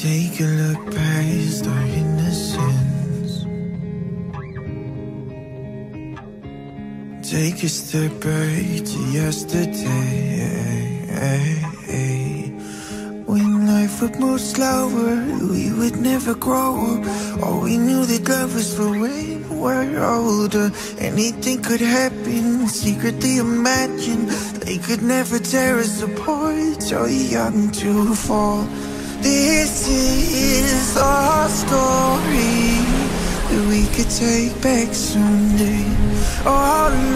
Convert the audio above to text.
Take a look past our innocence. Take a step back to yesterday. When life would move slower, we would never grow up. All we knew that love was for when we're older. Anything could happen, secretly imagine. They could never tear us apart, so young to fall. This is our story that we could take back someday. All alone